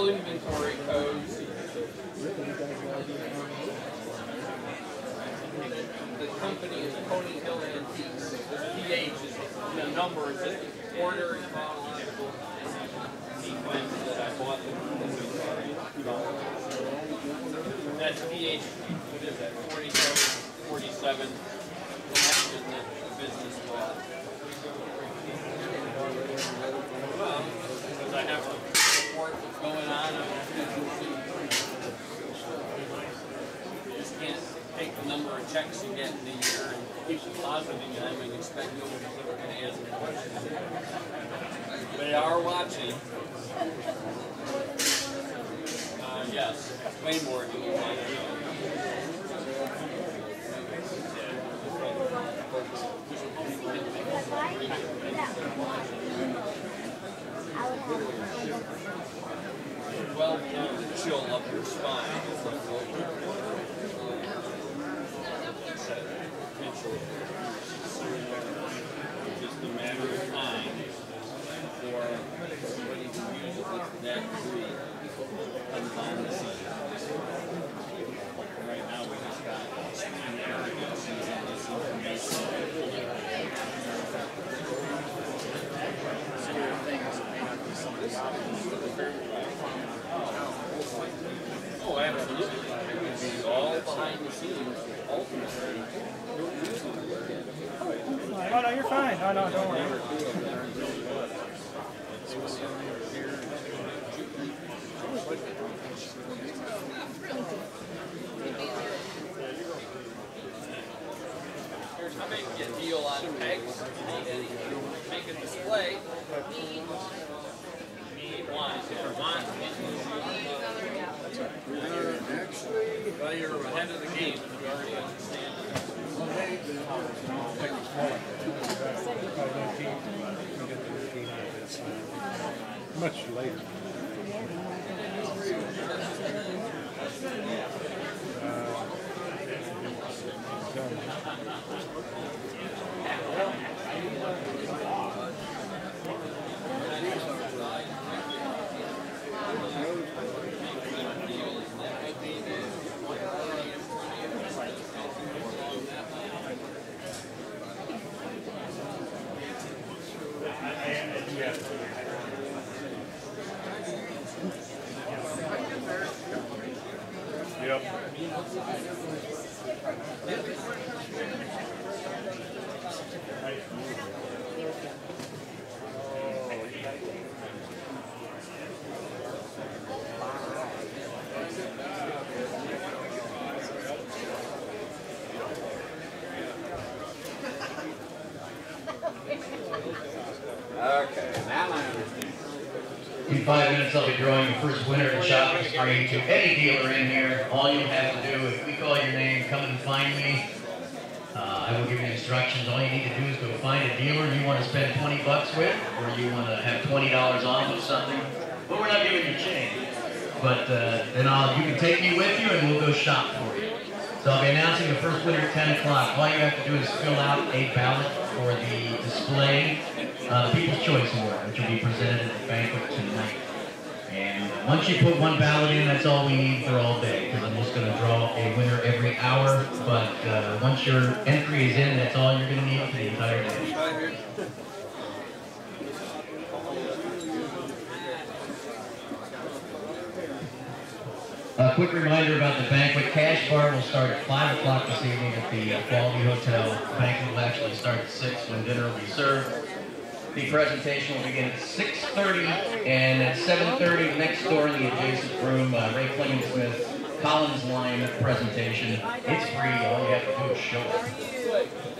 all inventory codes. The company is Pony Hill Antiques. The PH is the number, is just order and chronological sequence that I bought the. That's PH, what is that, 47, 47, connection that the business was. Well, because I have to report what's going on. You just can't take the number of checks you get in year and keep depositing them and expect to questions. They are watching. Uh, yes, way more than you want to know. Well, the chill up your spine. It's like, well, potential. Just a matter of time for that degree comes on the scene. Right now, we just got extreme arrogance and misinformation. Oh, absolutely. It's all behind the scenes, ultimately. Oh, no. No, don't worry. A deal on pegs. Make a display. Need wine. Different wine. Well, you're ahead of the game. You already understand. Much later. Five minutes, I'll be drawing the first winner in shopping spree to any dealer in here. All you have to do, if we call your name, come and find me. Uh, I will give you instructions. All you need to do is go find a dealer you want to spend 20 bucks with, or you want to have $20 off of something. But we're not giving you change. But uh, then I'll, you can take me with you and we'll go shop for you. So I'll be announcing the first winner at 10 o'clock. All you have to do is fill out a ballot for the display, uh, the People's Choice Award, which will be presented at the banquet tonight. And once you put one ballot in, that's all we need for all day, because I'm just going to draw a winner every hour. But uh, once your entry is in, that's all you're going to need for the entire day. A quick reminder about the banquet. Cash bar will start at 5 o'clock this evening at the uh, Quality Hotel. The banquet will actually start at 6 when dinner will be served. The presentation will begin at 6.30 and at 7.30 next door in the adjacent room, uh, Ray Smith, Collins Line presentation. It's free. All you have to do is show up.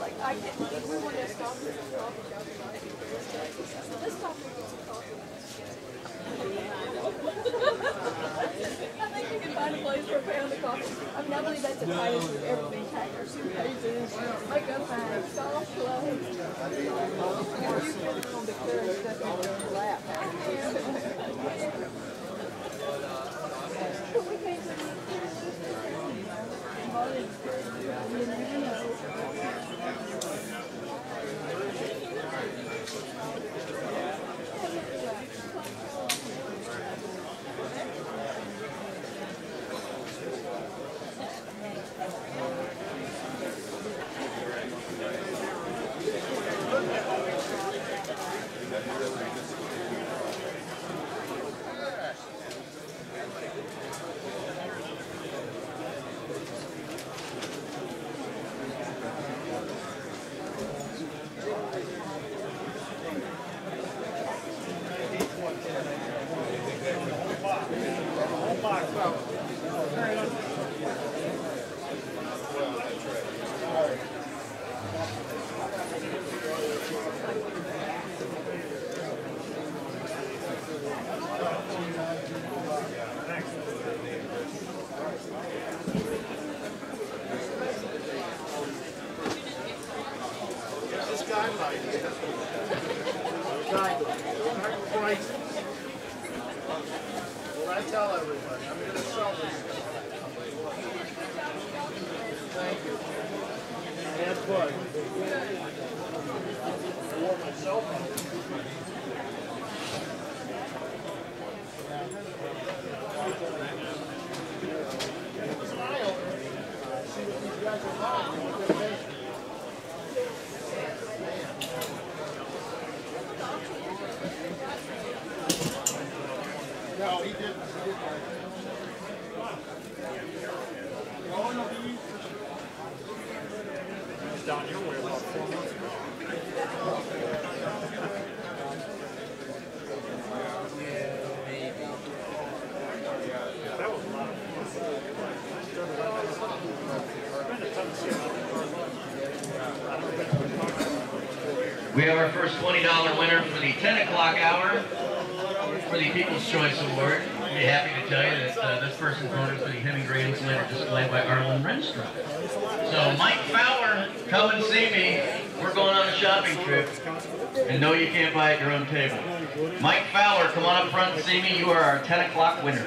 Like, I can't, we want to stop. So and get coffee. I think you can find a place for a pound of coffee. I. You can on the clear stuff in your lap. But we can't do This guideline, yeah. Guideline, not quite. Well, I tell everybody, I'm gonna sell this. Thank you. And Bud. I wore my cell phone. Smile. See what these guys are like. No, he didn't. He didn't. Oh, no, he. Down your way about four months ago. We have our first $20 winner for the 10 o'clock hour for the People's Choice Award. I'd be happy to tell you that uh, this person voted for the Hemingray Insulator display by Arlen Renstrom. So Mike Fowler, come and see me. We're going on a shopping trip. And no, you can't buy at your own table. Mike Fowler, come on up front and see me. You are our 10 o'clock winner.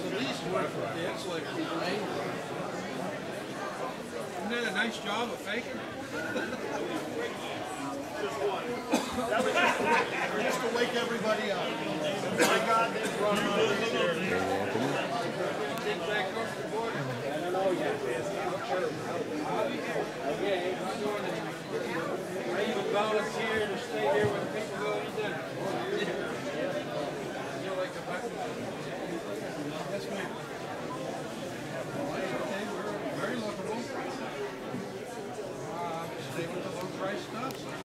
The the. Isn't that a nice job of faking? Just to wake everybody up. My God, they've run out of here. Think back over the border. Okay, I'm not doing anything. I even volunteer to stay here when people